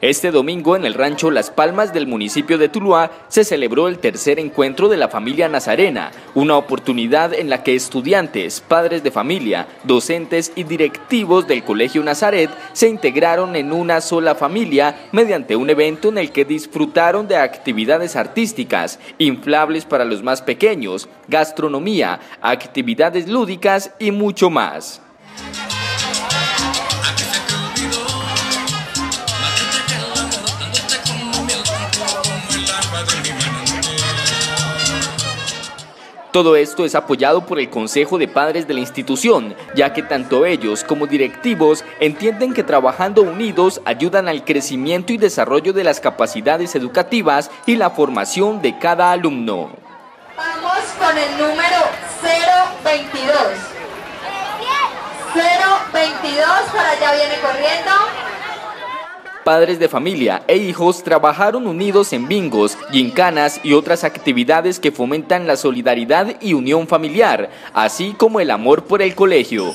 Este domingo en el rancho Las Palmas del municipio de Tuluá se celebró el tercer encuentro de la familia Nazarena, una oportunidad en la que estudiantes, padres de familia, docentes y directivos del Colegio Nazaret se integraron en una sola familia mediante un evento en el que disfrutaron de actividades artísticas, inflables para los más pequeños, gastronomía, actividades lúdicas y mucho más. Todo esto es apoyado por el Consejo de Padres de la institución, ya que tanto ellos como directivos entienden que trabajando unidos ayudan al crecimiento y desarrollo de las capacidades educativas y la formación de cada alumno. Vamos con el número 022. 022, para allá viene corriendo padres de familia e hijos trabajaron unidos en bingos, gincanas y otras actividades que fomentan la solidaridad y unión familiar, así como el amor por el colegio.